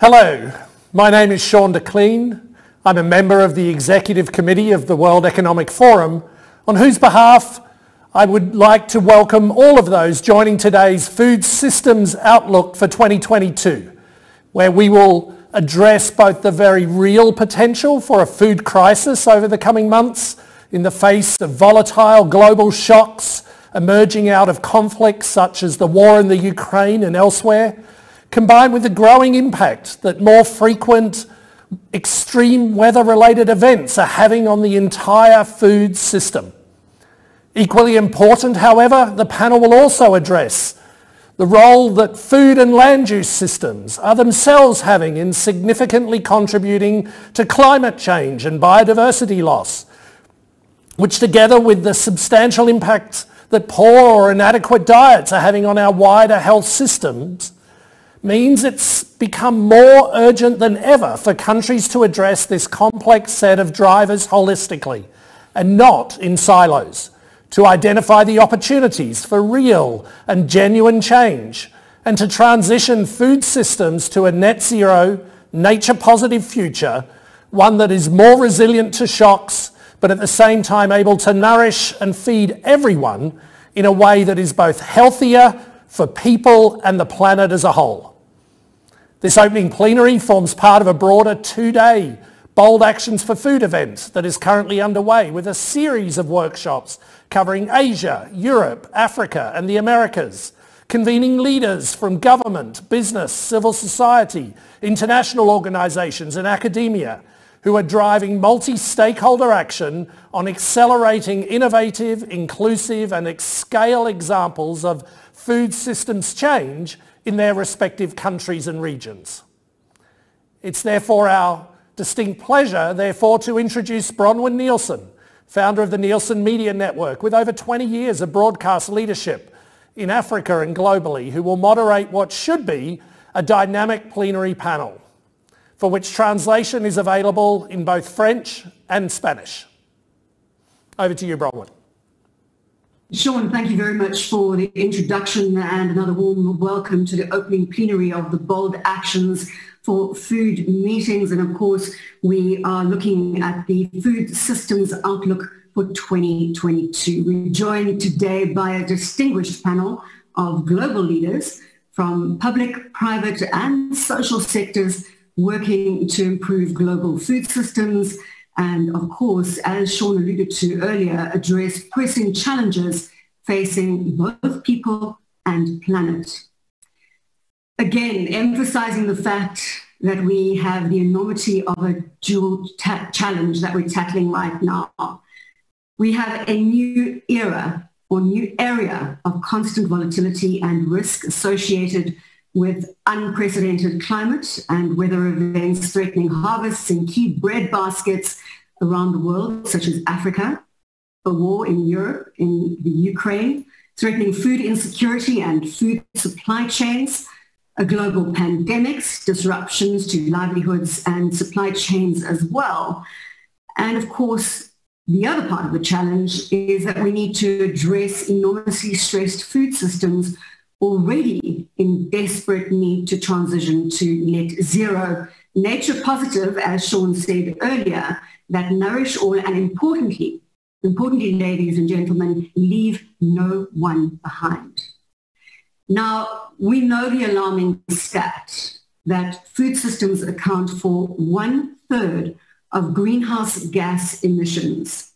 Hello, my name is Sean de Cleene. I'm a member of the Executive Committee of the World Economic Forum, on whose behalf I would like to welcome all of those joining today's Food Systems Outlook for 2022, where we will address both the very real potential for a food crisis over the coming months in the face of volatile global shocks emerging out of conflicts such as the war in the Ukraine and elsewhere, combined with the growing impact that more frequent extreme weather-related events are having on the entire food system. Equally important, however, the panel will also address the role that food and land use systems are themselves having in significantly contributing to climate change and biodiversity loss, which together with the substantial impact that poor or inadequate diets are having on our wider health systems, means it's become more urgent than ever for countries to address this complex set of drivers holistically and not in silos, to identify the opportunities for real and genuine change and to transition food systems to a net zero, nature positive future, one that is more resilient to shocks but at the same time able to nourish and feed everyone in a way that is both healthier for people and the planet as a whole. This opening plenary forms part of a broader two-day Bold Actions for Food event that is currently underway with a series of workshops covering Asia, Europe, Africa and the Americas, convening leaders from government, business, civil society, international organisations and academia who are driving multi-stakeholder action on accelerating innovative, inclusive and scale examples of food systems change in their respective countries and regions. It's therefore our distinct pleasure, therefore, to introduce Bronwyn Nielsen, founder of the Nielsen Media Network, with over 20 years of broadcast leadership in Africa and globally, who will moderate what should be a dynamic plenary panel for which translation is available in both French and Spanish. Over to you, Bronwyn. Sean, thank you very much for the introduction and another warm welcome to the opening plenary of the Bold Actions for Food meetings. And of course, we are looking at the Food Systems Outlook for 2022. We're joined today by a distinguished panel of global leaders from public, private and social sectors working to improve global food systems and of course, as Sean alluded to earlier, address pressing challenges facing both people and planet. Again, emphasizing the fact that we have the enormity of a dual ta- challenge that we're tackling right now. We have a new era or new area of constant volatility and risk associated with unprecedented climate and weather events threatening harvests in key bread baskets around the world, such as Africa, a war in Europe, in the Ukraine, threatening food insecurity and food supply chains, a global pandemics, disruptions to livelihoods and supply chains as well. And of course, the other part of the challenge is that we need to address enormously stressed food systems already in desperate need to transition to net zero, nature positive, as Sean said earlier, that nourish all and importantly, importantly, ladies and gentlemen, leave no one behind. Now, we know the alarming stat that food systems account for one third of greenhouse gas emissions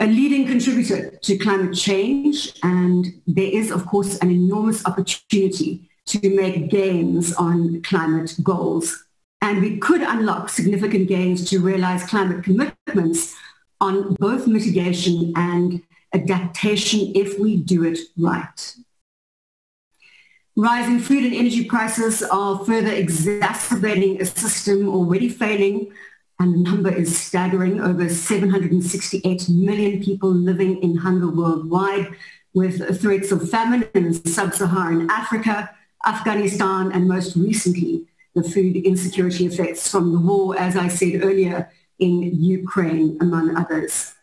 a leading contributor to climate change, and there is, of course, an enormous opportunity to make gains on climate goals. And we could unlock significant gains to realize climate commitments on both mitigation and adaptation if we do it right. Rising food and energy prices are further exacerbating a system already failing and the number is staggering, over 768 million people living in hunger worldwide, with threats of famine in sub-Saharan Africa, Afghanistan, and most recently, the food insecurity effects from the war, as I said earlier, in Ukraine, among others.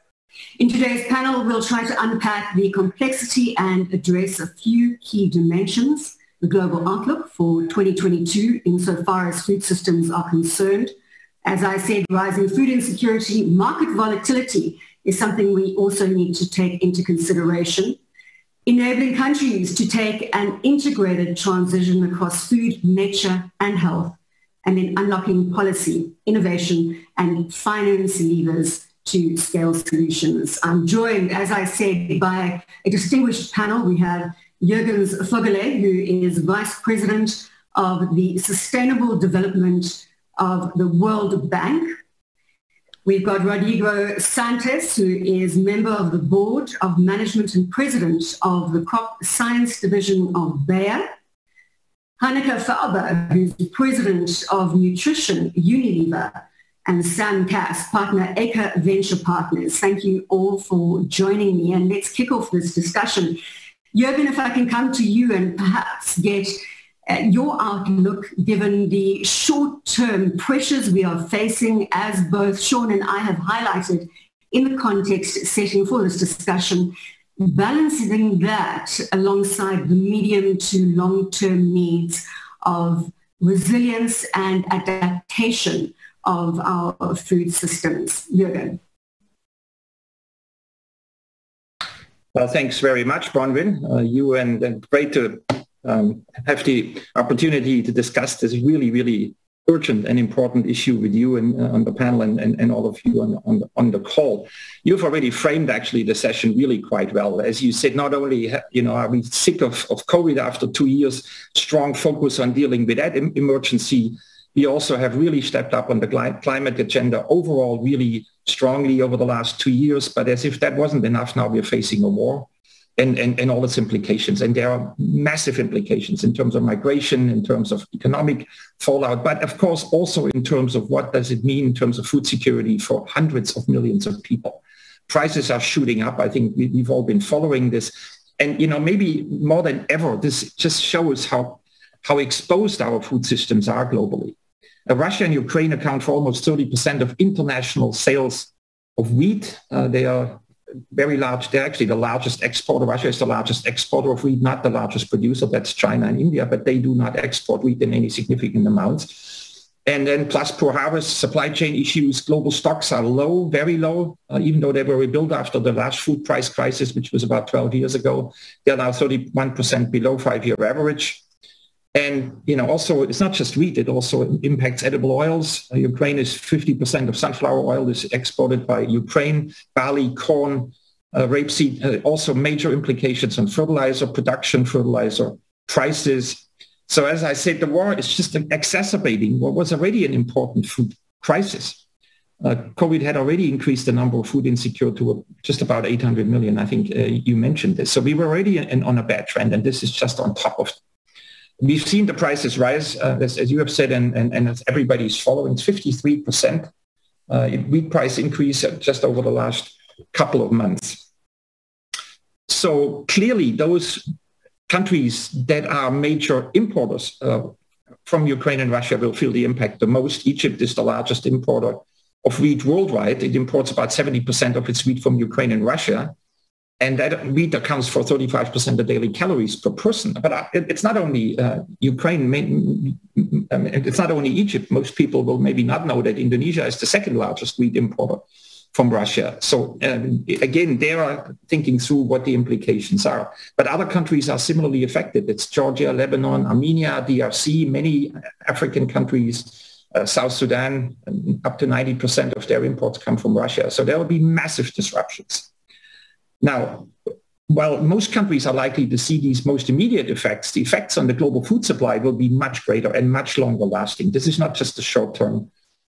In today's panel, we'll try to unpack the complexity and address a few key dimensions the global outlook for 2022 insofar as food systems are concerned. As I said, rising food insecurity, market volatility is something we also need to take into consideration. Enabling countries to take an integrated transition across food, nature and health, and then unlocking policy, innovation and finance levers to scale solutions. I'm joined, as I said, by a distinguished panel. We have Jurgens Voegele, who is Vice President of the Sustainable Development of the World Bank. We've got Rodrigo Santos, who is member of the Board of Management and President of the Crop Science Division of Bayer. Hanneke Faber, who's President of Nutrition Unilever, and Sam Kass, partner Acre Venture Partners. Thank you all for joining me and let's kick off this discussion. Jürgen, if I can come to you and perhaps get uh, your outlook given the short-term pressures we are facing as both Sean and I have highlighted in the context setting for this discussion, balancing that alongside the medium to long-term needs of resilience and adaptation of our food systems. Jürgen. Well, thanks very much, Bronwyn. Uh, you and, and, great to um, have the opportunity to discuss this really, really urgent and important issue with you and uh, on the panel and, and, and, all of you on, on, the, on the call. You've already framed actually the session really quite well. As you said, not only you know are we sick of, of COVID after two years, strong focus on dealing with that emergency, we also have really stepped up on the climate agenda overall really strongly over the last two years. But as if that wasn't enough, now we're facing a war and, and, and all its implications. And there are massive implications in terms of migration, in terms of economic fallout, but of course also in terms of what does it mean in terms of food security for hundreds of millions of people. Prices are shooting up. I think we've all been following this. And, you know, maybe more than ever, this just shows how, how exposed our food systems are globally. Russia and Ukraine account for almost 30% of international sales of wheat. Uh, they are very large. They're actually the largest exporter. Russia is the largest exporter of wheat, not the largest producer. That's China and India, but they do not export wheat in any significant amounts. And then plus poor harvest, supply chain issues, global stocks are low, very low, uh, even though they were rebuilt after the last food price crisis, which was about 12 years ago. They're now 31% below five-year average. And you know, also it's not just wheat; it also impacts edible oils. Uh, Ukraine is 50% of sunflower oil is exported by Ukraine. Barley, corn, uh, rapeseed, uh, also major implications on fertilizer production, fertilizer prices. So as I said, the war is just exacerbating what was already an important food crisis. Uh, COVID had already increased the number of food insecure to just about 800 million. I think uh, you mentioned this. So we were already in, on a bad trend, and this is just on top of We've seen the prices rise, uh, as, as, you have said, and, and, and as everybody's following, it's 53% uh, wheat price increase just over the last couple of months. So clearly those countries that are major importers uh, from Ukraine and Russia will feel the impact the most. Egypt is the largest importer of wheat worldwide. It imports about 70% of its wheat from Ukraine and Russia and that wheat accounts for 35% of daily calories per person. But uh, it's not only uh, Ukraine, it's not only Egypt. Most people will maybe not know that Indonesia is the second largest wheat importer from Russia. So um, again, they are thinking through what the implications are. But other countries are similarly affected. It's Georgia, Lebanon, Armenia, DRC, many African countries. Uh, South Sudan, up to 90% of their imports come from Russia. So there will be massive disruptions. Now, while most countries are likely to see these most immediate effects, the effects on the global food supply will be much greater and much longer lasting. This is not just a short-term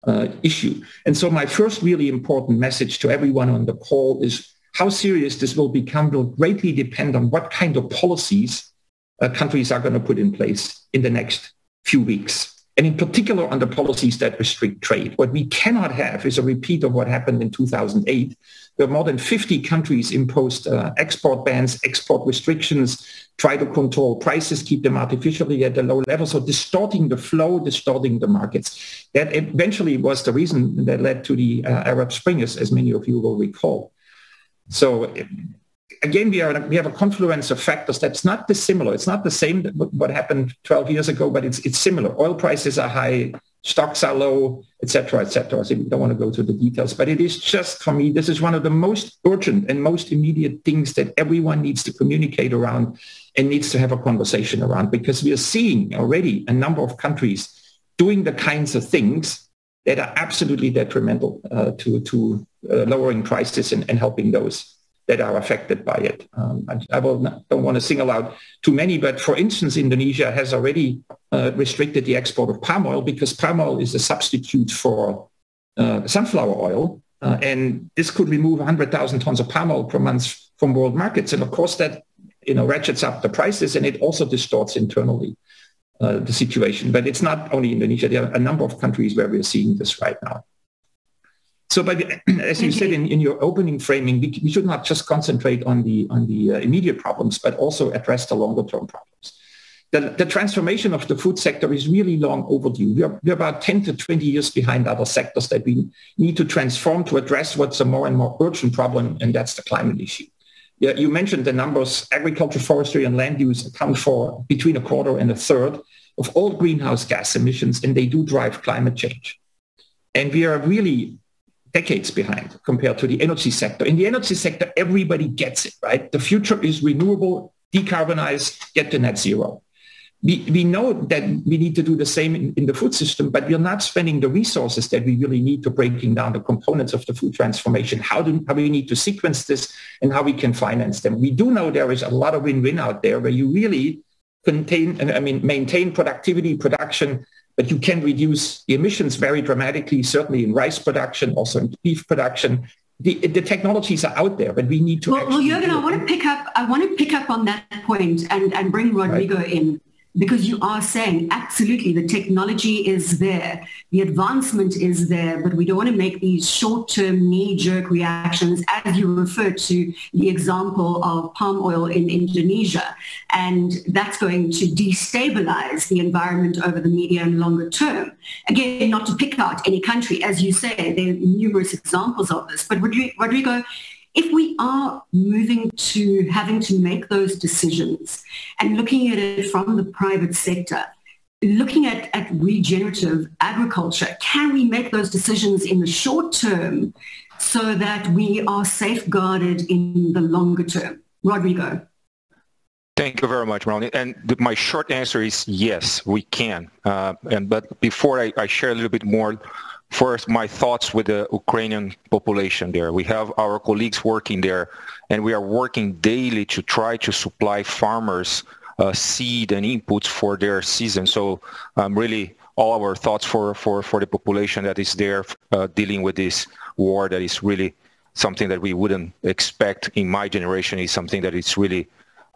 uh, issue. And so my first really important message to everyone on the call is how serious this will become will greatly depend on what kind of policies uh, countries are going to put in place in the next few weeks. And in particular on the policies that restrict trade. What we cannot have is a repeat of what happened in 2008, where more than 50 countries imposed uh, export bans, export restrictions, try to control prices, keep them artificially at a low level, so distorting the flow, distorting the markets. That eventually was the reason that led to the uh, Arab Spring, as, as many of you will recall. So again, we, are, we have a confluence of factors that's not dissimilar. It's not the same what happened 12 years ago, but it's, it's similar. Oil prices are high, stocks are low, etc., etc. We don't want to go to the details, but it is just for me, this is one of the most urgent and most immediate things that everyone needs to communicate around and needs to have a conversation around because we are seeing already a number of countries doing the kinds of things that are absolutely detrimental uh, to, to uh, lowering prices and, and helping those that are affected by it. Um, I, I not, don't want to single out too many, but for instance, Indonesia has already uh, restricted the export of palm oil because palm oil is a substitute for uh, sunflower oil. Uh, and this could remove 100,000 tons of palm oil per month from world markets. And of course, that you know ratchets up the prices and it also distorts internally uh, the situation. But it's not only Indonesia. There are a number of countries where we're seeing this right now. So, but as you said in, in your opening framing, we, we, should not just concentrate on the on the uh, immediate problems, but also address the longer term problems. The, the, transformation of the food sector is really long overdue. We are, we're about 10 to 20 years behind other sectors that we need to transform to address what's a more and more urgent problem, and that's the climate issue. Yeah, you mentioned the numbers. Agriculture, forestry, and land use account for between a quarter and a third of all greenhouse gas emissions, and they do drive climate change. And we are really decades behind compared to the energy sector. In the energy sector, everybody gets it, right? The future is renewable, decarbonize, get to net zero. We, we know that we need to do the same in, in the food system, but we're not spending the resources that we really need to breaking down the components of the food transformation. How do how we need to sequence this and how we can finance them? We do know there is a lot of win-win out there where you really contain, and I mean, maintain productivity, production, but you can reduce the emissions very dramatically, certainly in rice production, also in beef production. The, the technologies are out there, but we need to. Well, well Jürgen, I want to pick up. I want to pick up on that point and and bring Rodrigo right. in because you are saying absolutely the technology is there, the advancement is there, but we don't want to make these short-term knee-jerk reactions as you refer to the example of palm oil in Indonesia. And that's going to destabilize the environment over the medium and longer term. Again, not to pick out any country, as you say, there are numerous examples of this. But Rodrigo, if we are moving to having to make those decisions and looking at it from the private sector, looking at, at regenerative agriculture, can we make those decisions in the short term so that we are safeguarded in the longer term? Rodrigo. Thank you very much, Melanie. And my short answer is yes, we can. Uh, and but before I, I share a little bit more First, my thoughts with the Ukrainian population there. We have our colleagues working there, and we are working daily to try to supply farmers uh, seed and inputs for their season. So um, really all our thoughts for, for, for the population that is there uh, dealing with this war that is really something that we wouldn't expect in my generation is something that is really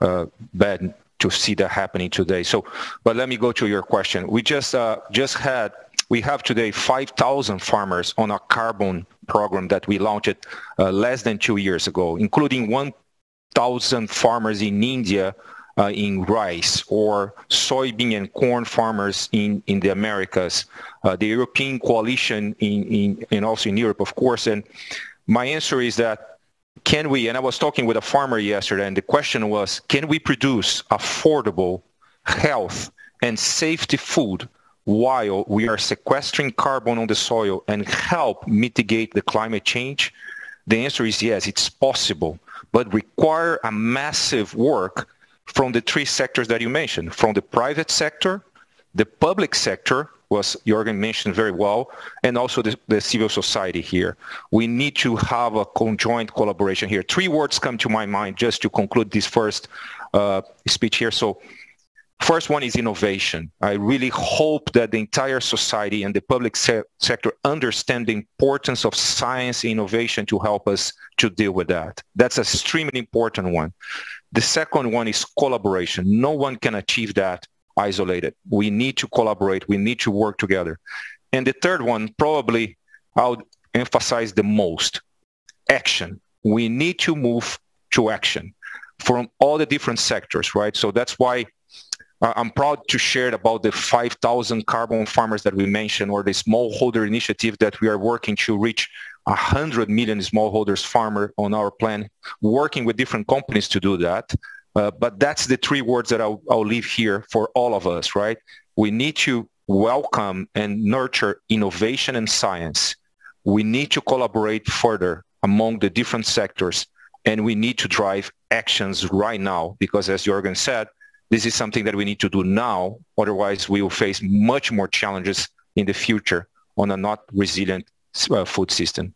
uh, bad to see that happening today. So, but let me go to your question. We just uh, just had we have today 5,000 farmers on a carbon program that we launched uh, less than two years ago, including 1,000 farmers in India uh, in rice or soybean and corn farmers in, in the Americas, uh, the European coalition in, in, and also in Europe, of course. And my answer is that can we, and I was talking with a farmer yesterday, and the question was, can we produce affordable health and safety food while we are sequestering carbon on the soil and help mitigate the climate change? The answer is yes, it's possible, but require a massive work from the three sectors that you mentioned, from the private sector, the public sector, was Jorgen mentioned very well, and also the, the, civil society here. We need to have a conjoint collaboration here. Three words come to my mind just to conclude this first uh, speech here. So First one is innovation. I really hope that the entire society and the public se- sector understand the importance of science innovation to help us to deal with that. That's an extremely important one. The second one is collaboration. No one can achieve that isolated. We need to collaborate. We need to work together. And the third one, probably I would emphasize the most, action. We need to move to action from all the different sectors, right? So that's why I'm proud to share about the 5,000 carbon farmers that we mentioned or the smallholder initiative that we are working to reach 100 million smallholders farmer on our plan, working with different companies to do that. Uh, but that's the three words that I'll, I'll leave here for all of us, right? We need to welcome and nurture innovation and science. We need to collaborate further among the different sectors and we need to drive actions right now because as Jorgen said, this is something that we need to do now. Otherwise, we will face much more challenges in the future on a not resilient uh, food system.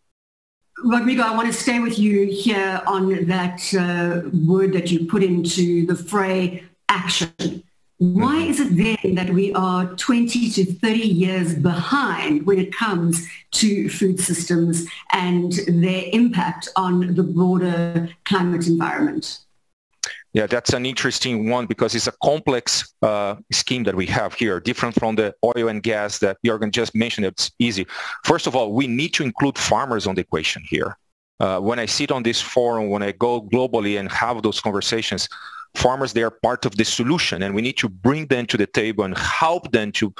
Rodrigo, I want to stay with you here on that uh, word that you put into the fray, action. Why mm-hmm. is it then that we are 20 to 30 years behind when it comes to food systems and their impact on the broader climate environment? Yeah, that's an interesting one because it's a complex uh, scheme that we have here, different from the oil and gas that Jorgen just mentioned. It's easy. First of all, we need to include farmers on the equation here. Uh, when I sit on this forum, when I go globally and have those conversations, farmers, they are part of the solution and we need to bring them to the table and help them to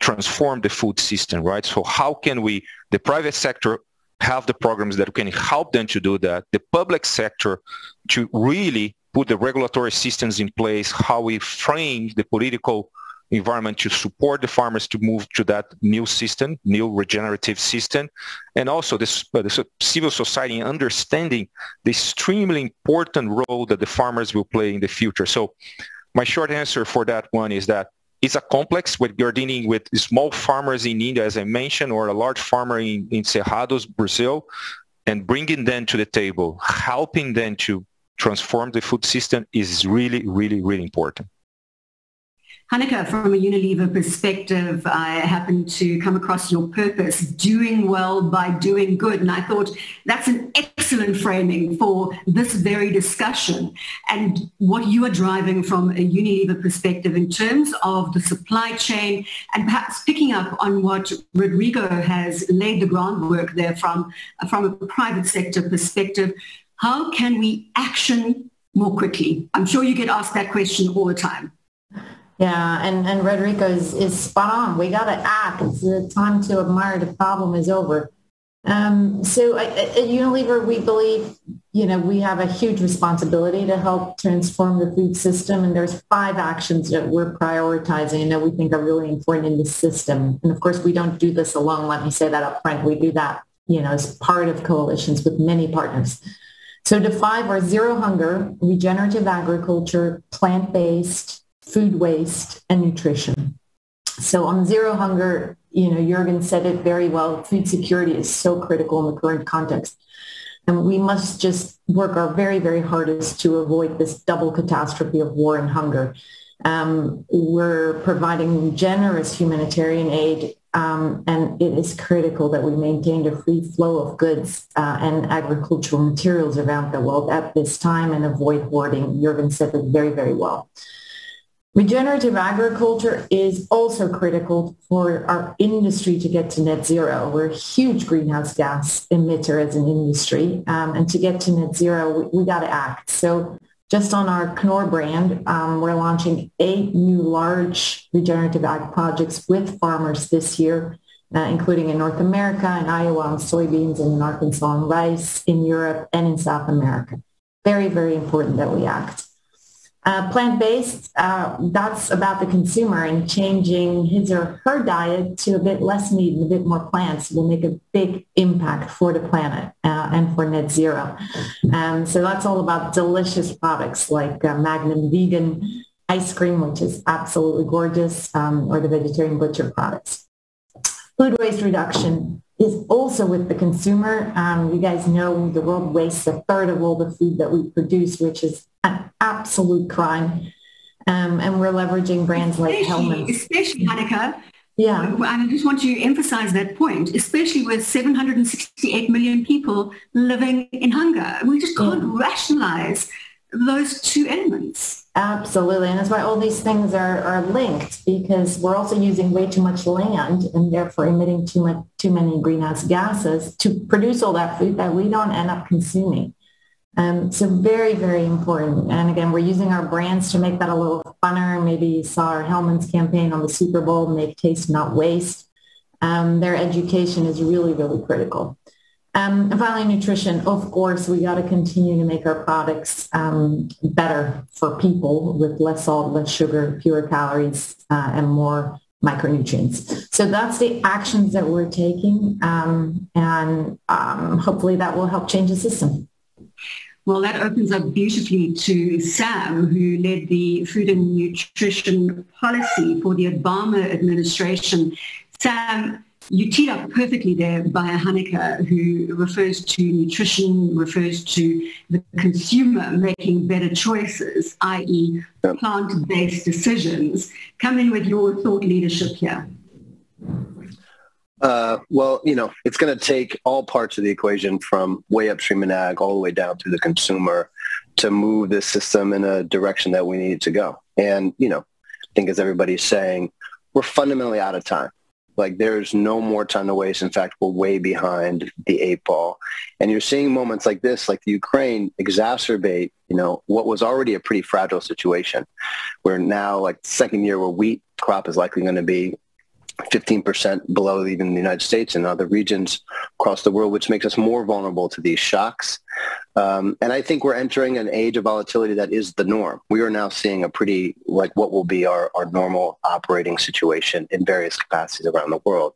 transform the food system, right? So how can we, the private sector have the programs that can help them to do that, the public sector to really put the regulatory systems in place, how we frame the political environment to support the farmers to move to that new system, new regenerative system, and also this, uh, the civil society understanding the extremely important role that the farmers will play in the future. So my short answer for that one is that it's a complex when you're dealing with small farmers in India, as I mentioned, or a large farmer in, in Cerrados, Brazil, and bringing them to the table, helping them to transform the food system is really, really, really important. Hanneke, from a Unilever perspective, I happened to come across your purpose, doing well by doing good. And I thought that's an excellent framing for this very discussion and what you are driving from a Unilever perspective in terms of the supply chain and perhaps picking up on what Rodrigo has laid the groundwork there from, from a private sector perspective how can we action more quickly? I'm sure you get asked that question all the time. Yeah, and, and Rodrigo is, is spot on. We got to act. The time to admire the problem is over. Um, so at, at Unilever, we believe, you know, we have a huge responsibility to help transform the food system. And there's five actions that we're prioritizing and that we think are really important in the system. And of course, we don't do this alone. Let me say that up front. We do that, you know, as part of coalitions with many partners. So the five are zero hunger, regenerative agriculture, plant-based, food waste, and nutrition. So on zero hunger, you know, Jurgen said it very well. Food security is so critical in the current context. And we must just work our very, very hardest to avoid this double catastrophe of war and hunger. Um, we're providing generous humanitarian aid um, and it is critical that we maintain a free flow of goods uh, and agricultural materials around the world at this time and avoid hoarding. Jorgen said it very, very well. Regenerative agriculture is also critical for our industry to get to net zero. We're a huge greenhouse gas emitter as an industry. Um, and to get to net zero, we, we got to act. So just on our Knorr brand, um, we're launching eight new large regenerative ag projects with farmers this year, uh, including in North America, in Iowa on soybeans, and in Arkansas on rice, in Europe, and in South America. Very, very important that we act. Uh, plant-based, uh, that's about the consumer and changing his or her diet to a bit less meat and a bit more plants will make a big impact for the planet uh, and for net zero. Um, so that's all about delicious products like uh, Magnum Vegan ice cream, which is absolutely gorgeous, um, or the vegetarian butcher products. Food waste reduction is also with the consumer. Um, you guys know the world wastes a third of all the food that we produce, which is an absolute crime. Um, and we're leveraging brands especially, like Hellmann's. Especially, Hanneke. Yeah. And I just want to emphasize that point, especially with 768 million people living in hunger. We just can't yeah. rationalize those two elements. Absolutely. And that's why all these things are, are linked because we're also using way too much land and therefore emitting too much too many greenhouse gases to produce all that food that we don't end up consuming. Um, so very, very important. And again, we're using our brands to make that a little funner. Maybe you saw our Hellmann's campaign on the Super Bowl, make taste, not waste. Um, their education is really, really critical. Um, Valley Nutrition, of course, we got to continue to make our products um, better for people with less salt, less sugar, fewer calories, uh, and more micronutrients. So that's the actions that we're taking, um, and um, hopefully that will help change the system. Well, that opens up beautifully to Sam, who led the food and nutrition policy for the Obama administration. Sam, you teed up perfectly there by Hanneke, who refers to nutrition, refers to the consumer making better choices, i.e. plant-based decisions. Come in with your thought leadership here. Uh, well, you know, it's going to take all parts of the equation from way upstream in ag all the way down to the consumer to move this system in a direction that we need to go. And, you know, I think as everybody's saying, we're fundamentally out of time. Like there's no more time to waste. In fact, we're way behind the eight ball. And you're seeing moments like this, like the Ukraine, exacerbate, you know, what was already a pretty fragile situation. Where now, like second year where wheat crop is likely going to be 15% below even the United States and other regions across the world, which makes us more vulnerable to these shocks. Um, and I think we're entering an age of volatility that is the norm. We are now seeing a pretty, like what will be our, our normal operating situation in various capacities around the world.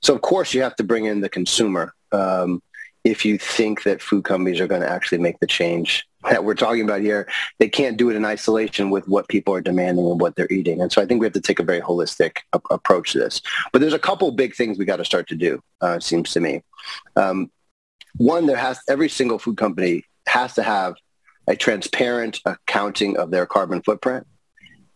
So of course you have to bring in the consumer. Um, if you think that food companies are going to actually make the change that we're talking about here, they can't do it in isolation with what people are demanding and what they're eating. And so I think we have to take a very holistic a- approach to this. But there's a couple big things we got to start to do, uh, it seems to me. Um, one, there has every single food company has to have a transparent accounting of their carbon footprint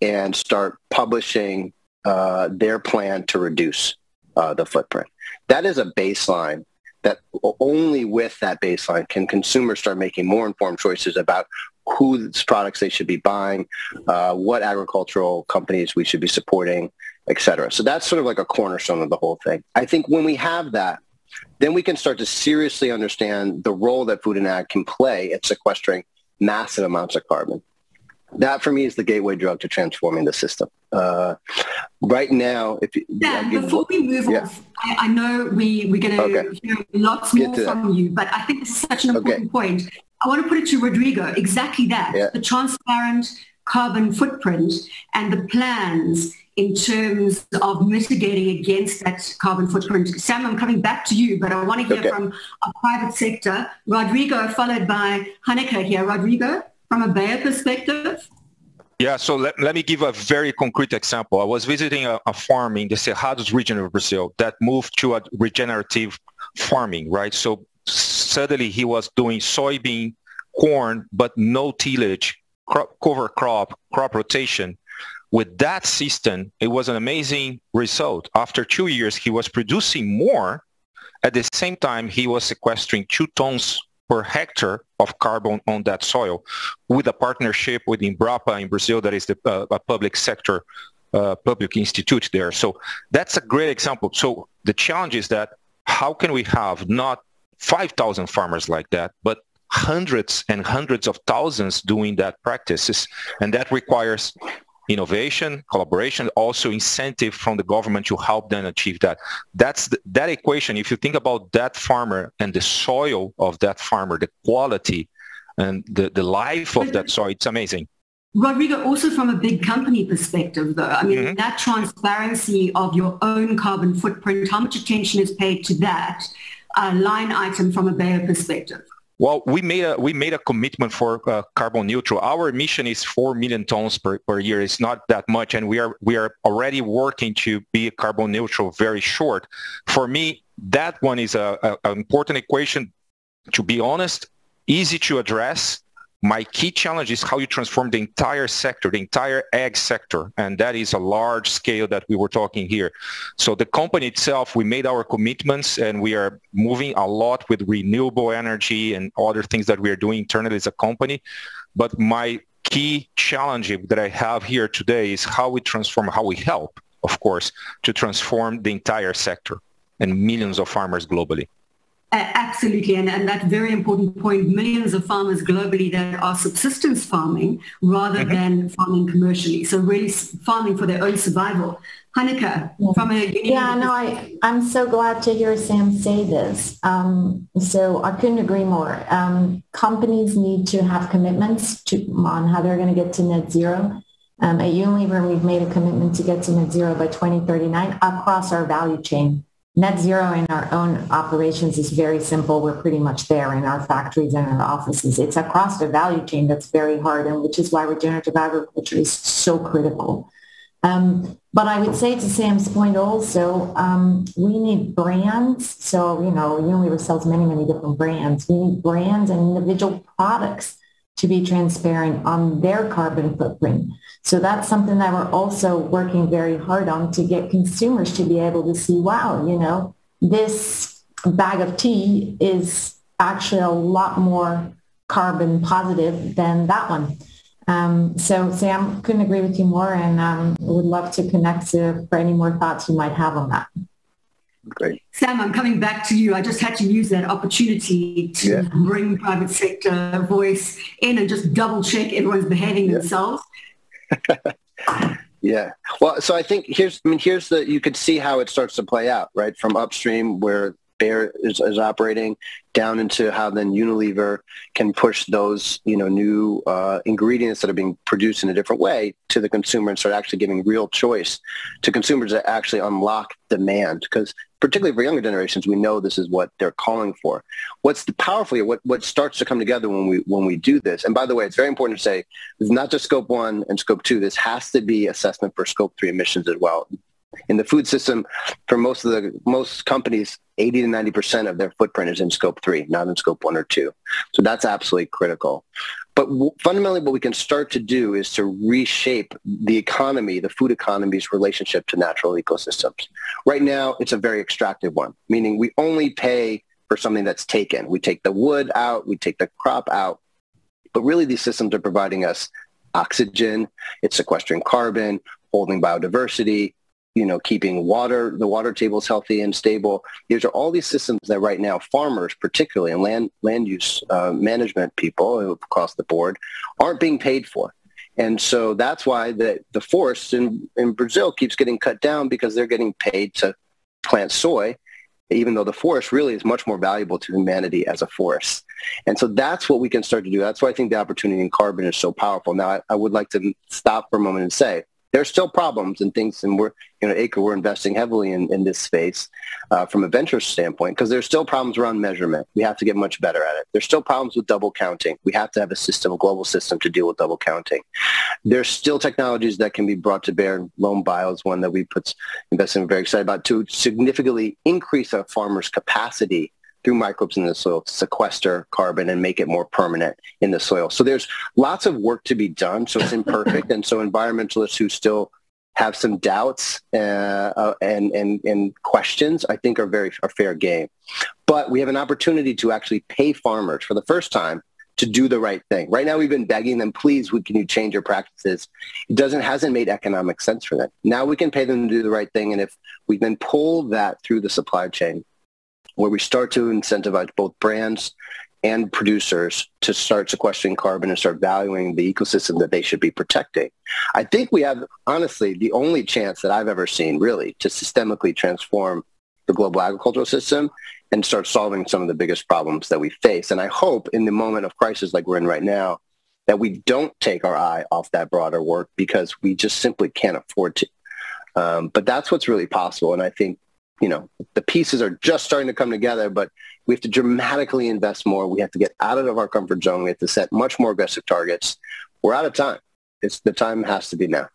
and start publishing uh, their plan to reduce uh, the footprint. That is a baseline that only with that baseline can consumers start making more informed choices about whose products they should be buying, uh, what agricultural companies we should be supporting, et cetera. So that's sort of like a cornerstone of the whole thing. I think when we have that, then we can start to seriously understand the role that food and ag can play in sequestering massive amounts of carbon that for me is the gateway drug to transforming the system. Uh, right now, if you, yeah, before we move yeah. off, I, I, know we we're going to okay. hear lots Get more from you, but I think is such an important okay. point. I want to put it to Rodrigo. Exactly that: yeah. the transparent carbon footprint and the plans in terms of mitigating against that carbon footprint. Sam, I'm coming back to you, but I want to hear okay. from a private sector. Rodrigo, followed by Hanneke here. Rodrigo? From a Bayer perspective? Yeah, so let, let me give a very concrete example. I was visiting a, a farm in the Cerrados region of Brazil that moved to a regenerative farming, right? So suddenly he was doing soybean, corn, but no tillage, crop, cover crop, crop rotation. With that system, it was an amazing result. After two years, he was producing more. At the same time, he was sequestering two tons per hectare of carbon on that soil with a partnership with Embrapa in Brazil that is the uh, a public sector uh, public institute there. So that's a great example. So the challenge is that how can we have not 5,000 farmers like that, but hundreds and hundreds of thousands doing that practices. And that requires innovation, collaboration, also incentive from the government to help them achieve that. That's the, that equation. If you think about that farmer and the soil of that farmer, the quality and the, the life of that soil, it's amazing. Rodrigo, also from a big company perspective, though, I mean, mm-hmm. that transparency of your own carbon footprint, how much attention is paid to that uh, line item from a Bayer perspective? Well, we made a we made a commitment for uh, carbon neutral. Our emission is four million tons per, per year. It's not that much, and we are we are already working to be carbon neutral very short. For me, that one is a, a, a important equation. To be honest, easy to address my key challenge is how you transform the entire sector, the entire ag sector. And that is a large scale that we were talking here. So the company itself, we made our commitments and we are moving a lot with renewable energy and other things that we are doing internally as a company. But my key challenge that I have here today is how we transform, how we help, of course, to transform the entire sector and millions of farmers globally. Absolutely, and, and that very important point, millions of farmers globally that are subsistence farming rather mm-hmm. than farming commercially. So really farming for their own survival. Hanneke, from a yeah, no, I I'm so glad to hear Sam say this. Um, so I couldn't agree more. Um, companies need to have commitments to on how they're going to get to net zero. Um, at Unilever, we've made a commitment to get to net zero by 2039 across our value chain. Net zero in our own operations is very simple. We're pretty much there in our factories and our offices. It's across the value chain that's very hard, and which is why regenerative agriculture is so critical. Um, but I would say to Sam's point also, um, we need brands. So, you know, Unilever sells many, many different brands. We need brands and individual products to be transparent on their carbon footprint. So that's something that we're also working very hard on to get consumers to be able to see, wow, you know, this bag of tea is actually a lot more carbon positive than that one. Um, so Sam, couldn't agree with you more and um, would love to connect to, for any more thoughts you might have on that. Great. Sam, I'm coming back to you. I just had to use that opportunity to yeah. bring private sector voice in and just double check everyone's behaving yeah. themselves. yeah. Well, so I think here's, I mean, here's the, you could see how it starts to play out, right? From upstream where Bayer is, is operating down into how then Unilever can push those, you know, new uh, ingredients that are being produced in a different way to the consumer and start actually giving real choice to consumers that actually unlock demand. Because particularly for younger generations, we know this is what they're calling for. What's the powerfully what what starts to come together when we when we do this. And by the way, it's very important to say it's not just scope one and scope two. This has to be assessment for scope three emissions as well in the food system, for most of the most companies, 80 to 90 percent of their footprint is in scope three, not in scope one or two. So that's absolutely critical. But w- fundamentally, what we can start to do is to reshape the economy, the food economy's relationship to natural ecosystems. Right now, it's a very extractive one, meaning we only pay for something that's taken. We take the wood out, we take the crop out, but really these systems are providing us oxygen, it's sequestering carbon, holding biodiversity, you know, keeping water, the water tables healthy and stable. These are all these systems that right now farmers, particularly and land, land use uh, management people across the board, aren't being paid for. And so that's why the, the forest in, in Brazil keeps getting cut down because they're getting paid to plant soy, even though the forest really is much more valuable to humanity as a forest. And so that's what we can start to do. That's why I think the opportunity in carbon is so powerful. Now, I, I would like to stop for a moment and say, there's still problems and things, and we're, you know, Acre, we're investing heavily in, in this space uh, from a venture standpoint because there's still problems around measurement. We have to get much better at it. There's still problems with double counting. We have to have a system, a global system to deal with double counting. There's still technologies that can be brought to bear. Loam Bio is one that we put investing very excited about to significantly increase a farmer's capacity through microbes in the soil to sequester carbon and make it more permanent in the soil. So there's lots of work to be done. So it's imperfect. and so environmentalists who still have some doubts uh, uh, and, and, and questions, I think are very are fair game. But we have an opportunity to actually pay farmers for the first time to do the right thing. Right now, we've been begging them, please, we, can you change your practices? It doesn't hasn't made economic sense for them. Now we can pay them to do the right thing, and if we then pull that through the supply chain, where we start to incentivize both brands and producers to start sequestering carbon and start valuing the ecosystem that they should be protecting. I think we have, honestly, the only chance that I've ever seen really to systemically transform the global agricultural system and start solving some of the biggest problems that we face. And I hope in the moment of crisis like we're in right now, that we don't take our eye off that broader work because we just simply can't afford to. Um, but that's what's really possible. And I think you know, the pieces are just starting to come together, but we have to dramatically invest more. We have to get out of our comfort zone. We have to set much more aggressive targets. We're out of time. It's the time has to be now.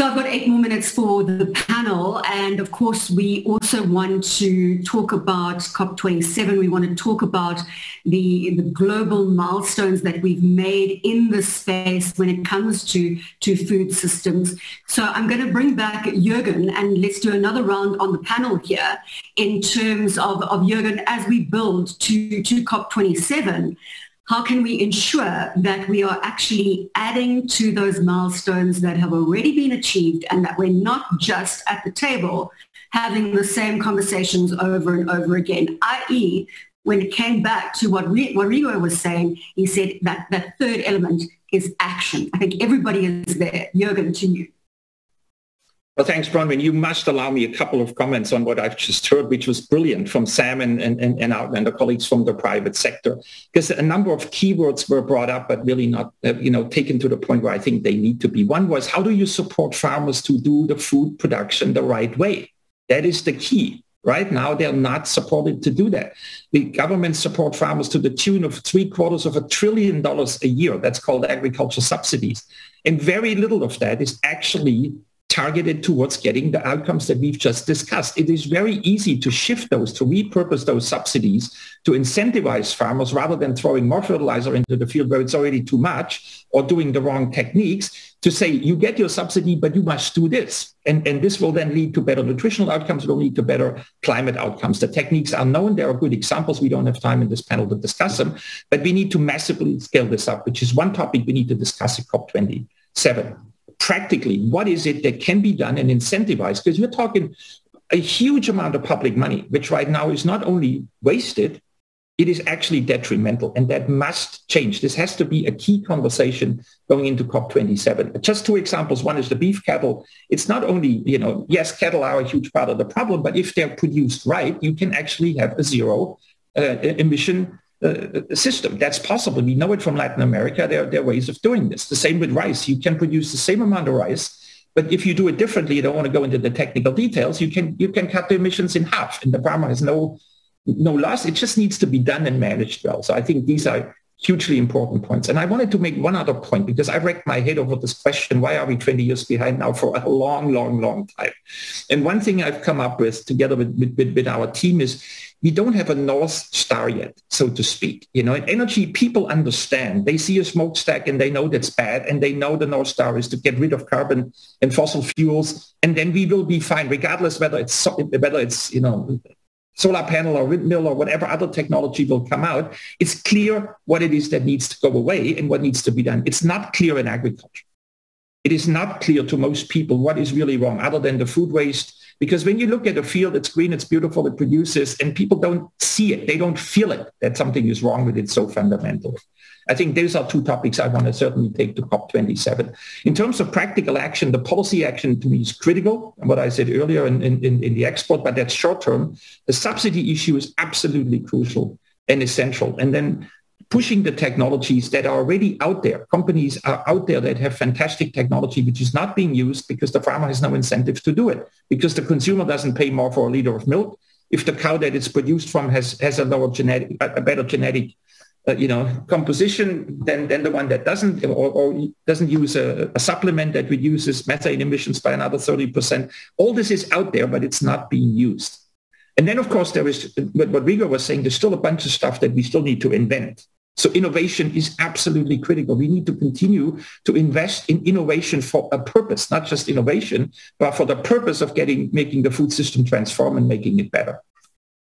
So I've got eight more minutes for the panel. And of course, we also want to talk about COP27. We want to talk about the, the global milestones that we've made in this space when it comes to, to food systems. So I'm going to bring back Jürgen and let's do another round on the panel here in terms of, of Jürgen as we build to, to COP27 how can we ensure that we are actually adding to those milestones that have already been achieved and that we're not just at the table having the same conversations over and over again, i.e., when it came back to what, Rigo was saying, he said that that third element is action. I think everybody is there. Jürgen, to you. Well, thanks, Bronwyn. You must allow me a couple of comments on what I've just heard, which was brilliant from Sam and, and, and Outlander colleagues from the private sector, because a number of keywords were brought up, but really not, uh, you know, taken to the point where I think they need to be. One was, how do you support farmers to do the food production the right way? That is the key. Right now, they're not supported to do that. The government support farmers to the tune of three quarters of a trillion dollars a year. That's called agriculture subsidies. And very little of that is actually targeted towards getting the outcomes that we've just discussed. It is very easy to shift those, to repurpose those subsidies to incentivize farmers rather than throwing more fertilizer into the field where it's already too much or doing the wrong techniques to say you get your subsidy, but you must do this. And, and this will then lead to better nutritional outcomes, will lead to better climate outcomes. The techniques are known. There are good examples. We don't have time in this panel to discuss them, but we need to massively scale this up, which is one topic we need to discuss at COP27 practically what is it that can be done and incentivized? Because we're talking a huge amount of public money, which right now is not only wasted, it is actually detrimental. And that must change. This has to be a key conversation going into COP27. Just two examples. One is the beef cattle. It's not only, you know, yes, cattle are a huge part of the problem, but if they're produced right, you can actually have a zero uh, emission uh, system. That's possible. We know it from Latin America. There, there are ways of doing this. The same with rice. You can produce the same amount of rice, but if you do it differently, you don't want to go into the technical details. You can you can cut the emissions in half, and the farmer has no no loss. It just needs to be done and managed well. So I think these are hugely important points. And I wanted to make one other point because I wrecked my head over this question, why are we 20 years behind now for a long, long, long time? And one thing I've come up with together with, with, with our team is we don't have a North Star yet, so to speak. You know, in energy, people understand. They see a smokestack and they know that's bad. And they know the North Star is to get rid of carbon and fossil fuels. And then we will be fine, regardless whether it's, whether it's, you know, solar panel or windmill or whatever other technology will come out. It's clear what it is that needs to go away and what needs to be done. It's not clear in agriculture. It is not clear to most people what is really wrong other than the food waste because when you look at a field, it's green, it's beautiful, it produces, and people don't see it. They don't feel it that something is wrong with it so fundamental. I think those are two topics I want to certainly take to COP27. In terms of practical action, the policy action to me is critical, what I said earlier in, in, in the export, but that's short term. The subsidy issue is absolutely crucial and essential. And then pushing the technologies that are already out there. Companies are out there that have fantastic technology which is not being used because the farmer has no incentive to do it, because the consumer doesn't pay more for a liter of milk. If the cow that it's produced from has, has a lower genetic, a better genetic uh, you know, composition than, than the one that doesn't or, or doesn't use a, a, supplement that reduces methane emissions by another 30%. All this is out there, but it's not being used. And then, of course, there is what Rigo was saying, there's still a bunch of stuff that we still need to invent. So innovation is absolutely critical. We need to continue to invest in innovation for a purpose, not just innovation, but for the purpose of getting making the food system transform and making it better.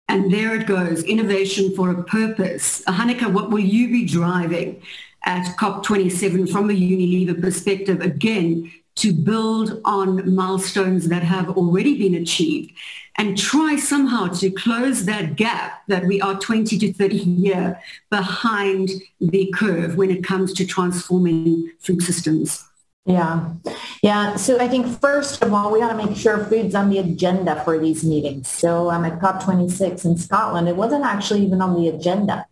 And there it goes, innovation for a purpose. Hanneke, what will you be driving at COP27 from a Unilever perspective, again, to build on milestones that have already been achieved and try somehow to close that gap that we are 20 to 30 years behind the curve when it comes to transforming food systems. Yeah. Yeah. So I think first of all, we got to make sure food's on the agenda for these meetings. So I'm at COP26 in Scotland. It wasn't actually even on the agenda,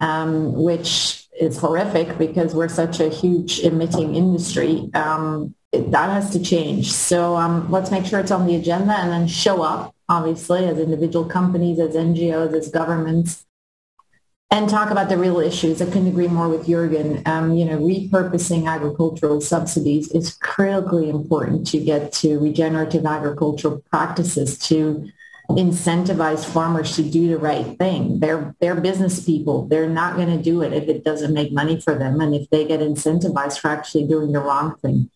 um, which is horrific because we're such a huge emitting industry. Um, that has to change. So um, let's make sure it's on the agenda and then show up obviously, as individual companies, as NGOs, as governments, and talk about the real issues. I couldn't agree more with Jürgen. Um, you know, repurposing agricultural subsidies is critically important to get to regenerative agricultural practices to incentivize farmers to do the right thing. They're they're business people. They're not going to do it if it doesn't make money for them and if they get incentivized for actually doing the wrong thing.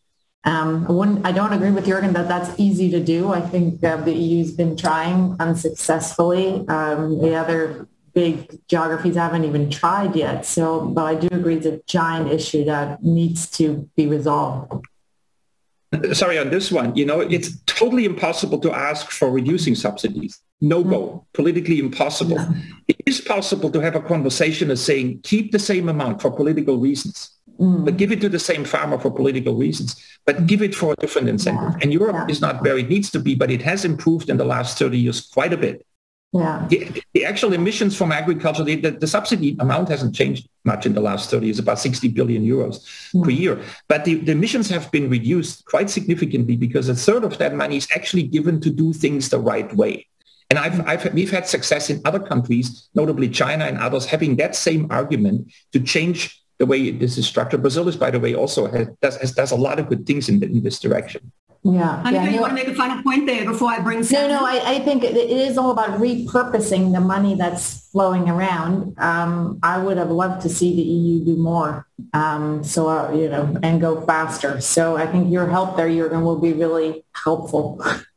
Um, I, I, don't agree with Jürgen that that's easy to do. I think uh, the EU's been trying unsuccessfully. Um, the other big geographies haven't even tried yet. So, but I do agree it's a giant issue that needs to be resolved. Sorry, on this one, you know, it's totally impossible to ask for reducing subsidies. No go, mm. politically impossible. Yeah. It is possible to have a conversation of saying, keep the same amount for political reasons. Mm. But give it to the same farmer for political reasons, but give it for a different incentive. Yeah. And Europe yeah. is not where it needs to be, but it has improved in the last 30 years quite a bit. Yeah. The, the actual emissions from agriculture, the, the, the, subsidy amount hasn't changed much in the last 30 years, about 60 billion euros mm. per year. But the, the emissions have been reduced quite significantly because a third of that money is actually given to do things the right way. And I've, I've, we've had success in other countries, notably China and others, having that same argument to change the way this is structured. Brazil is, by the way, also has, does, does a lot of good things in, in this direction. Yeah. Annika, yeah, you want to make a final point there before I bring Sam? No, no, I, I think it is all about repurposing the money that's flowing around. Um, I would have loved to see the EU do more, um, so, uh, you know, and go faster. So I think your help there, Jürgen, will be really helpful.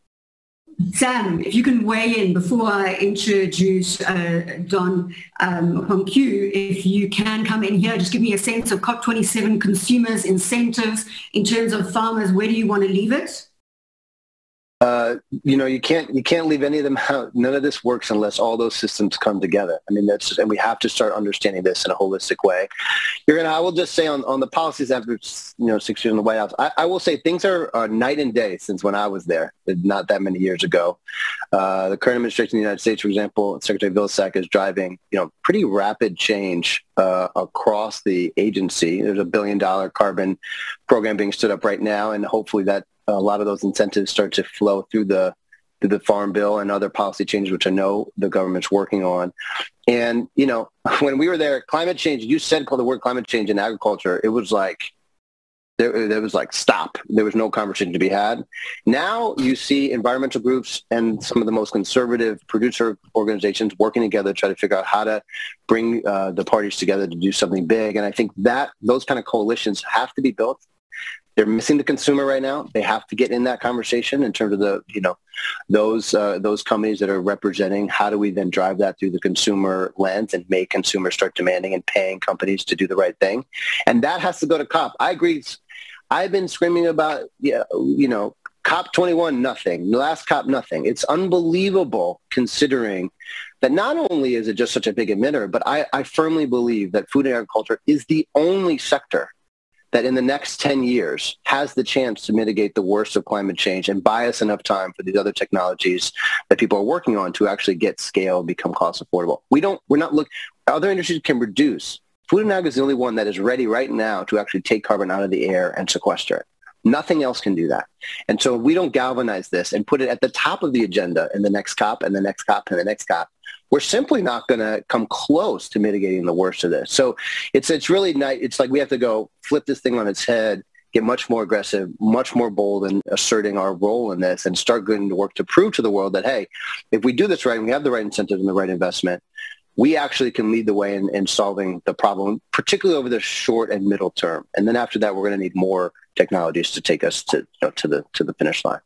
Sam, if you can weigh in before I introduce uh, Don um, Q, if you can come in here, just give me a sense of COP27 consumers incentives in terms of farmers. Where do you want to leave it? Uh, you know, you can't you can't leave any of them out. None of this works unless all those systems come together. I mean, that's and we have to start understanding this in a holistic way. You're gonna. I will just say on, on the policies after you know six years in the White House, I, I will say things are, are, night and day since when I was there, not that many years ago. Uh, the current administration in the United States, for example, Secretary Vilsack is driving you know pretty rapid change uh, across the agency. There's a billion dollar carbon program being stood up right now, and hopefully that a lot of those incentives start to flow through the through the farm bill and other policy changes, which I know the government's working on. And you know, when we were there, climate change. You said the word climate change in agriculture. It was like there, there was like stop. There was no conversation to be had. Now you see environmental groups and some of the most conservative producer organizations working together to try to figure out how to bring uh, the parties together to do something big. And I think that those kind of coalitions have to be built they're missing the consumer right now. They have to get in that conversation in terms of the, you know, those uh, those companies that are representing. How do we then drive that through the consumer lens and make consumers start demanding and paying companies to do the right thing? And that has to go to COP. I agree. I've been screaming about, you know, COP 21, nothing. Last COP, nothing. It's unbelievable considering that not only is it just such a big emitter, but I, I firmly believe that food and agriculture is the only sector that in the next 10 years has the chance to mitigate the worst of climate change and buy us enough time for these other technologies that people are working on to actually get scale and become cost affordable. We don't, we're not look, other industries can reduce. Food and ag is the only one that is ready right now to actually take carbon out of the air and sequester it. Nothing else can do that. And so we don't galvanize this and put it at the top of the agenda in the next COP and the next COP and the next COP we're simply not going to come close to mitigating the worst of this. So it's it's really nice. It's like we have to go flip this thing on its head, get much more aggressive, much more bold in asserting our role in this, and start going to work to prove to the world that hey, if we do this right and we have the right incentives and the right investment, we actually can lead the way in, in solving the problem, particularly over the short and middle term. And then after that, we're going to need more technologies to take us to you know, to the to the finish line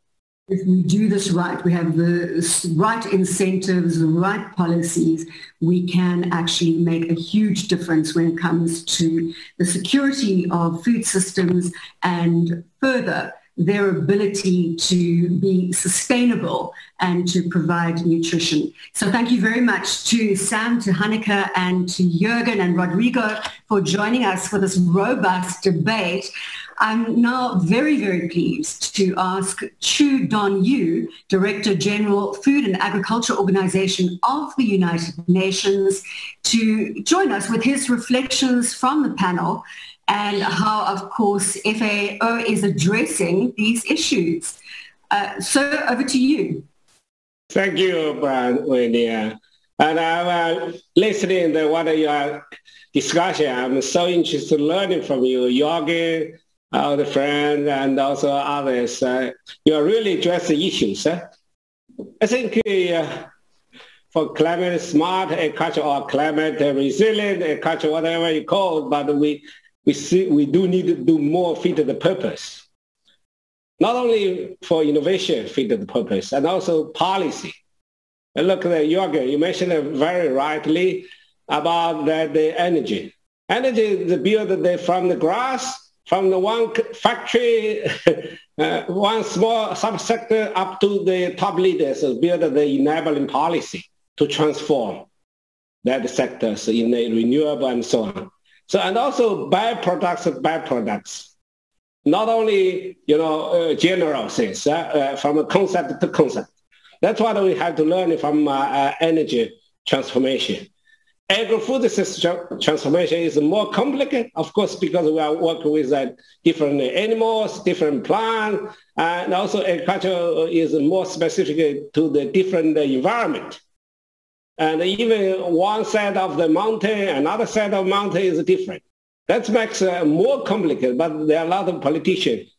if we do this right, we have the right incentives, the right policies, we can actually make a huge difference when it comes to the security of food systems and further their ability to be sustainable and to provide nutrition. So thank you very much to Sam, to Hanneke, and to Jürgen and Rodrigo for joining us for this robust debate. I'm now very, very pleased to ask Qu Dongyu, Director General, Food and Agriculture Organization of the United Nations, to join us with his reflections from the panel and how, of course, FAO is addressing these issues. Uh, so over to you. Thank you, Wendy. And I'm uh, listening to what you are discussing. I'm so interested in learning from you, Jürgen, our the friends, and also others. Uh, you are really addressing issues. Uh. I think uh, for climate smart agriculture or climate resilient agriculture, whatever you call it, but we we see we do need to do more fit to the purpose. Not only for innovation fit to the purpose, and also policy. And Look at Jürgen, you mentioned very rightly about that the energy. Energy is built from the grass, from the one factory, uh, one small subsector up to the top leaders build the enabling policy to transform that sectors in the renewable and so on. So, and also byproducts byproducts. Not only, you know, uh, general things, uh, uh, from concept to concept. That's what we have to learn from uh, uh, energy transformation. Agro-food system transformation is more complicated, of course, because we are working with uh, different animals, different plants, and also agriculture is more specific to the different environment. And even one side of the mountain, another side of mountain is different. That makes it more complicated, but there are a lot of politicians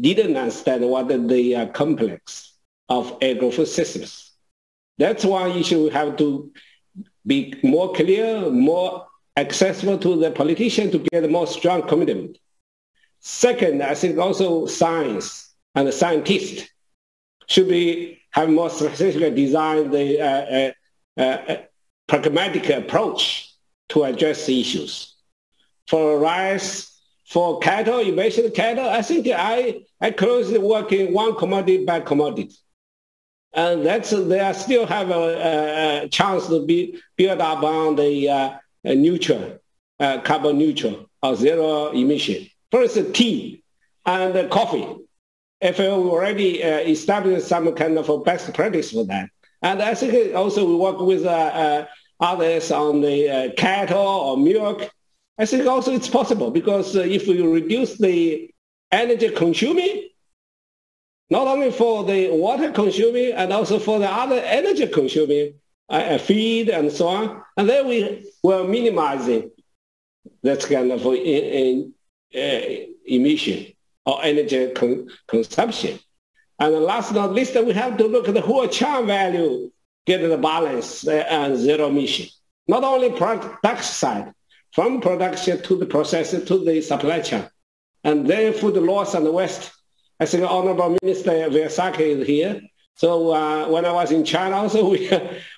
didn't understand what the uh, complex of agro-food systems. That's one issue we have to be more clear, more accessible to the politician to get a more strong commitment. Second, I think also science and the scientists should be have more specific design the uh, uh, uh, pragmatic approach to address the issues. For rice, for cattle, you mentioned cattle. I think I, I closely work in one commodity by commodity and that's they still have a, a, chance to be built up on the uh, neutral, uh, carbon neutral or zero emission. First, tea and coffee. If we already uh, established some kind of a best practice for that. And I think also we work with uh, uh, others on the uh, cattle or milk. I think also it's possible because if we reduce the energy consuming, not only for the water consuming and also for the other energy consuming uh, uh, feed and so on. And then we were minimizing that kind of uh, in, uh, emission or energy con- consumption. And last but not least, we have to look at the whole chain value, get the balance uh, and zero emission. Not only product side, from production to the processor to the supply chain. And then food loss and waste I think Honorable Minister Vilsack is here. So uh, when I was in China, also we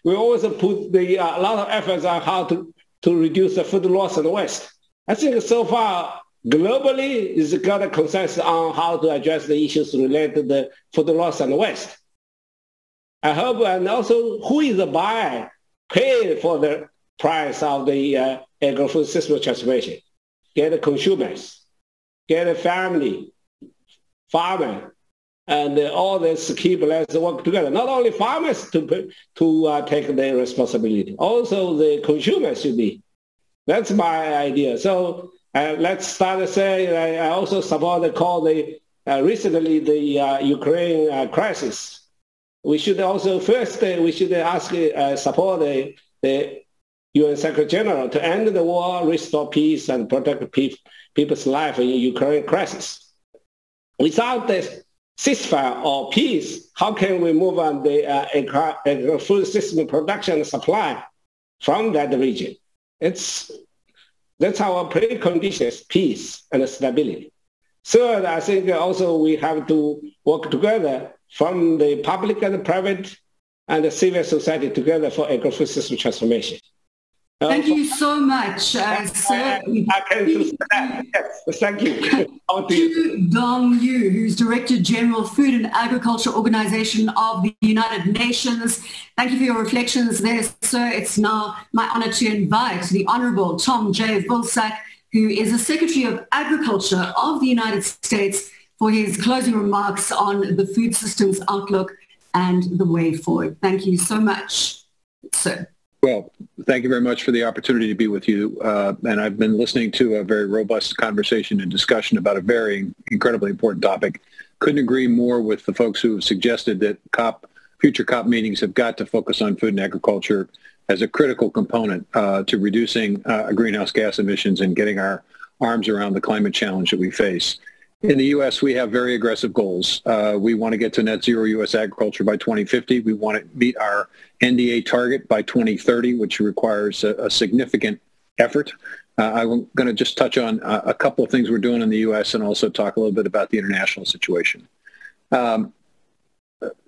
we always put uh, a lot of efforts on how to to reduce the food loss in the West. I think so far globally is got a consensus on how to address the issues related to the food loss in the West. I hope and also who is the buyer pay for the price of the uh, agro-food system transformation. Get the consumers, get the family, farmer, and uh, all these key players work together. Not only farmers to to uh, take the responsibility, also the consumers should be. That's my idea. So uh, let's start to say I also support the call the uh, recently the uh, Ukraine uh, crisis. We should also first we should ask support the, the UN Secretary General to end the war, restore peace, and protect pe- people's life in Ukraine crisis without the ceasefire or peace, how can we move on the uh, food system production and supply from that region? It's that's our preconditions, peace and stability. Third, I think also we have to work together from the public and the private and the civil society together for agro-food system transformation. Thank you so much, uh, sir. I can yes, thank you. Qu Dongyu, who's Director General Food and Agriculture Organization of the United Nations. Thank you for your reflections there, sir. It's now my honor to invite the Honorable Tom J. Vilsack, who is the Secretary of Agriculture of the United States, for his closing remarks on the food systems outlook and the way forward. Thank you so much, sir. Well, thank you very much for the opportunity to be with you. Uh, and I've been listening to a very robust conversation and discussion about a very incredibly important topic. Couldn't agree more with the folks who have suggested that COP, future COP meetings have got to focus on food and agriculture as a critical component uh, to reducing uh, greenhouse gas emissions and getting our arms around the climate challenge that we face. In the U.S., we have very aggressive goals. Uh, we want to get to net zero U.S. agriculture by 2050. We want to meet our NDC target by 2030, which requires a, a significant effort. Uh, I'm going to just touch on a, a, couple of things we're doing in the U.S. and also talk a little bit about the international situation. Um,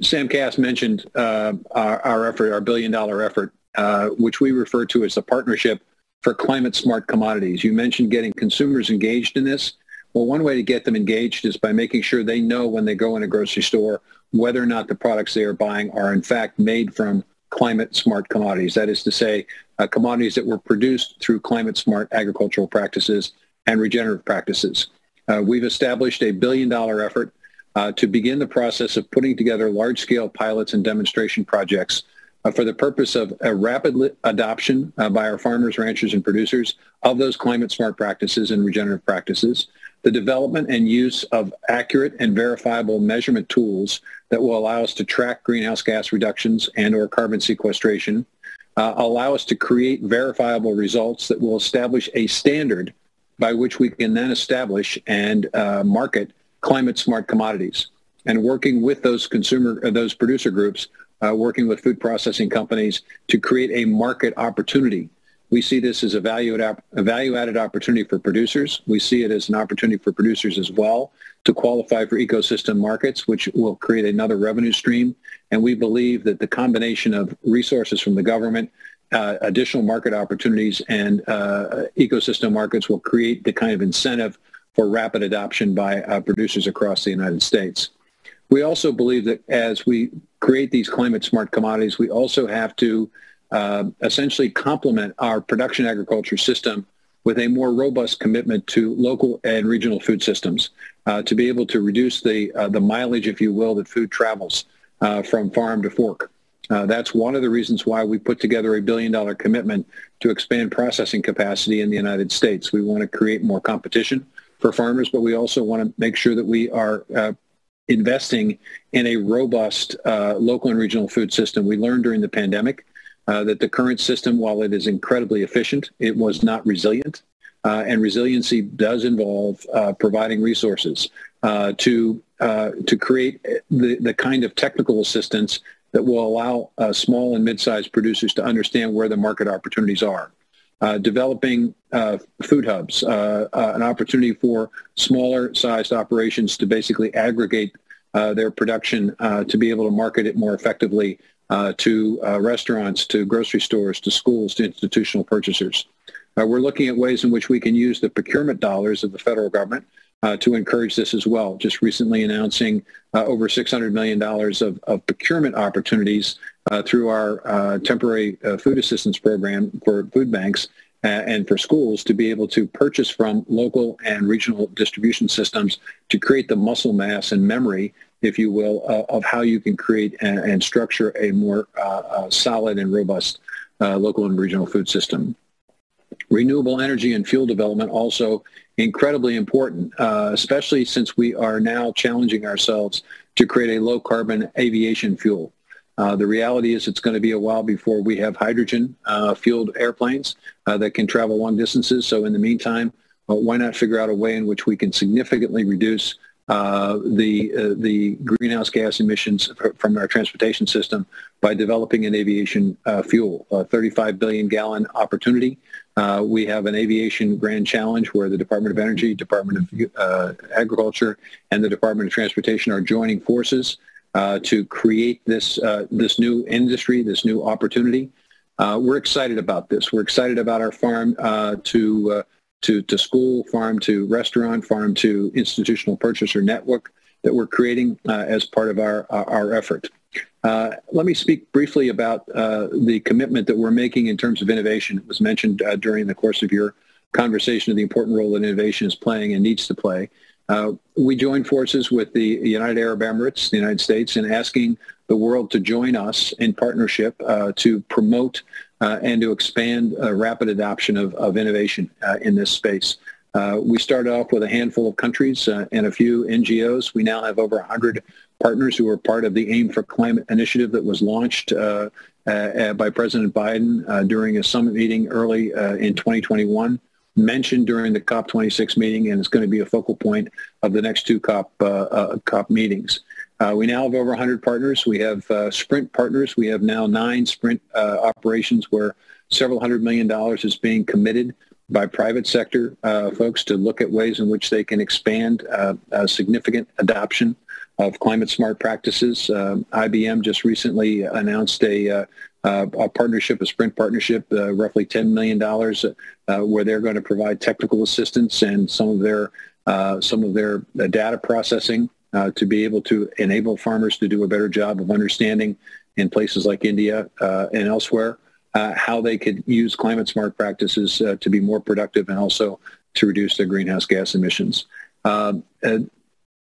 Sam Kass mentioned uh, our, our, effort, our billion dollar effort, uh, which we refer to as the Partnership for Climate Smart Commodities. You mentioned getting consumers engaged in this. Well, one way to get them engaged is by making sure they know when they go in a grocery store whether or not the products they are buying are in fact made from climate smart commodities. That is to say, uh, commodities that were produced through climate smart agricultural practices and regenerative practices. Uh, we've established a billion dollar effort uh, to begin the process of putting together large-scale pilots and demonstration projects uh, for the purpose of a rapid adoption uh, by our farmers, ranchers, and producers of those climate-smart practices and regenerative practices, the development and use of accurate and verifiable measurement tools that will allow us to track greenhouse gas reductions and or carbon sequestration, uh, allow us to create verifiable results that will establish a standard by which we can then establish and uh, market climate smart commodities and working with those consumer, uh, those producer groups, uh, working with food processing companies to create a market opportunity. We see this as a value, a value added opportunity for producers. We see it as an opportunity for producers as well to qualify for ecosystem markets, which will create another revenue stream. And we believe that the combination of resources from the government, uh, additional market opportunities, and uh, ecosystem markets will create the kind of incentive for rapid adoption by uh, producers across the United States. We also believe that as we create these climate smart commodities, we also have to uh, essentially complement our production agriculture system with a more robust commitment to local and regional food systems uh, to be able to reduce the, uh, the mileage, if you will, that food travels uh, from farm to fork. Uh, that's one of the reasons why we put together a billion dollar commitment to expand processing capacity in the United States. We want to create more competition for farmers, but we also want to make sure that we are investing in a robust local and regional food system. We learned during the pandemic uh, that the current system, while it is incredibly efficient, it was not resilient. Uh, and resiliency does involve uh, providing resources uh, to to create the, the kind of technical assistance that will allow small and mid-sized producers to understand where the market opportunities are uh, developing uh, food hubs, uh, uh an opportunity for smaller sized operations to basically aggregate uh, their production uh, to be able to market it more effectively to restaurants, to grocery stores, to schools, to institutional purchasers. we're looking at ways in which we can use the procurement dollars of the federal government uh, to encourage this as well. Just recently announcing uh, over $600 million of, of procurement opportunities uh, through our uh, temporary uh, food assistance program for food banks uh, and for schools to be able to purchase from local and regional distribution systems to create the muscle mass and memory, if you will, of how you can create and, and structure a more solid and robust local and regional food system. Renewable energy and fuel development also incredibly important, uh, especially since we are now challenging ourselves to create a low carbon aviation fuel. Uh, the reality is it's going to be a while before we have hydrogen uh, fueled airplanes uh, that can travel long distances. So in the meantime, uh, why not figure out a way in which we can significantly reduce uh, the uh, the greenhouse gas emissions from our transportation system by developing an aviation uh, fuel, a 35 billion gallon opportunity. Uh, we have an aviation grand challenge where the Department of Energy, Department of uh, Agriculture, and the Department of Transportation are joining forces to create this this new industry, this new opportunity. we're excited about this. We're excited about our farm to to, to school, farm to restaurant, farm to institutional purchaser network that we're creating uh, as part of our, our effort. Uh, let me speak briefly about uh, the commitment that we're making in terms of innovation. It was mentioned uh, during the course of your conversation of the important role that innovation is playing and needs to play. Uh, we joined forces with the United Arab Emirates, the United States, in asking the world to join us in partnership uh, to promote and to expand rapid adoption of, of innovation uh, in this space. Uh, we started off with a handful of countries and a few NGOs. We now have over 100 partners who are part of the AIM for Climate initiative that was launched uh, uh, by President Biden uh, during a summit meeting early in 2021, mentioned during the COP26 meeting, and it's going to be a focal point of the next two COP, COP meetings. Uh, we now have over 100 partners. We have uh, Sprint partners. We have now nine Sprint uh, operations where several hundred million dollars is being committed by private sector uh, folks to look at ways in which they can expand uh, significant adoption of climate smart practices. Uh, IBM just recently announced a, a partnership, a sprint partnership, roughly $10 million, where they're going to provide technical assistance and some of their some of their data processing to be able to enable farmers to do a better job of understanding in places like India and elsewhere how they could use climate smart practices to be more productive and also to reduce their greenhouse gas emissions. Um,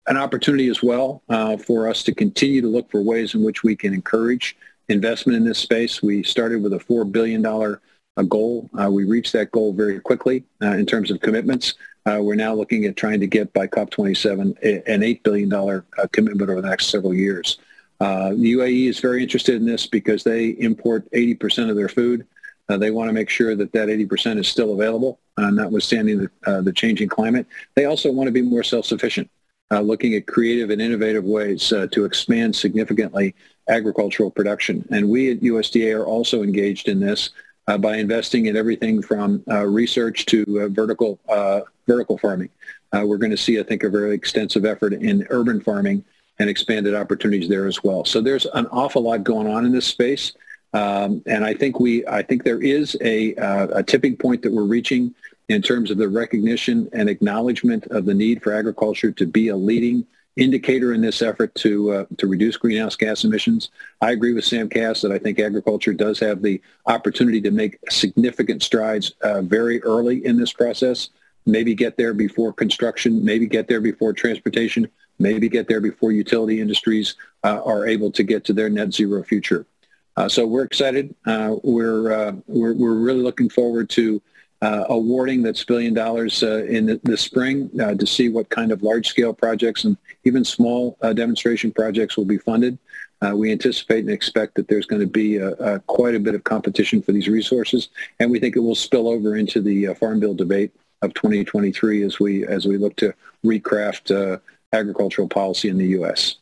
an opportunity as well uh, for us to continue to look for ways in which we can encourage investment in this space. We started with a $4 billion uh, goal. Uh, we reached that goal very quickly uh, in terms of commitments. Uh, we're now looking at trying to get by COP27 an $8 billion uh, commitment over the next several years. the UAE is very interested in this because they import 80% of their food. they want to make sure that that 80% is still available, notwithstanding the, the changing climate. They also want to be more self-sufficient uh, looking at creative and innovative ways uh, to expand significantly agricultural production. And we at USDA are also engaged in this uh, by investing in everything from uh, research to uh, vertical uh, vertical farming. we're going to see, I think, a very extensive effort in urban farming and expanded opportunities there as well. So there's an awful lot going on in this space. Um, and I think we, I think there is a, a tipping point that we're reaching in terms of the recognition and acknowledgement of the need for agriculture to be a leading indicator in this effort to uh, to reduce greenhouse gas emissions. I agree with Sam Kass that I think agriculture does have the opportunity to make significant strides uh, very early in this process. Maybe get there before construction, maybe get there before transportation, maybe get there before utility industries uh, are able to get to their net zero future. Uh, so we're excited. Uh, we're, uh, we're we're really looking forward to uh, awarding that's billion dollars uh, in the, the spring uh, to see what kind of large-scale projects and even small uh, demonstration projects will be funded. Uh, we anticipate and expect that there's going to be a, a quite a bit of competition for these resources, and we think it will spill over into the uh, Farm Bill debate of 2023 as we as we look to recraft agricultural policy in the U.S.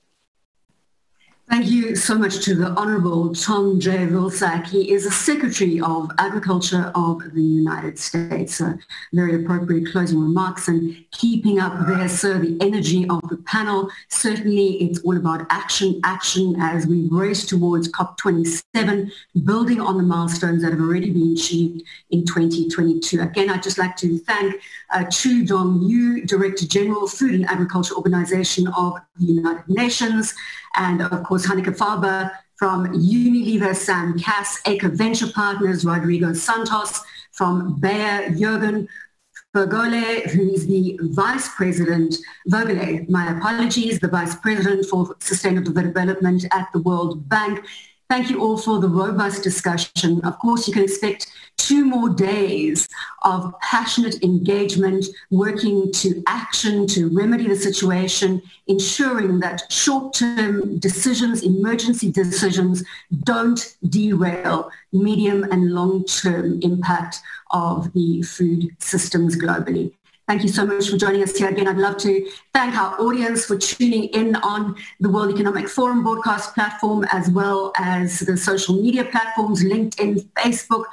Thank you so much to the Honourable Tom J. Vilsack. He is the Secretary of Agriculture of the United States. Uh, very appropriate closing remarks and keeping up there, sir, the energy of the panel. Certainly it's all about action, action as we race towards COP27, building on the milestones that have already been achieved in 2022. Again, I'd just like to thank uh, Qu Dongyu, Director General, Food and Agriculture Organization of the United Nations, and of course Hanneke Faber from Unilever, Sam Kass, Acre Venture Partners, Rodrigo Santos from Bayer, Jürgen Vergole, who's the Vice President, Voegele, my apologies, the Vice President for Sustainable Development at the World Bank, Thank you all for the robust discussion. Of course, you can expect two more days of passionate engagement, working to action to remedy the situation, ensuring that short-term decisions, emergency decisions, don't derail medium and long-term impact of the food systems globally. Thank you so much for joining us here again. I'd love to thank our audience for tuning in on the World Economic Forum broadcast platform, as well as the social media platforms, LinkedIn, Facebook,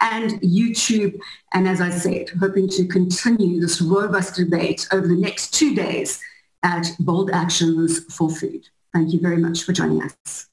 and YouTube. And as I said, hoping to continue this robust debate over the next two days at Bold Actions for Food. Thank you very much for joining us.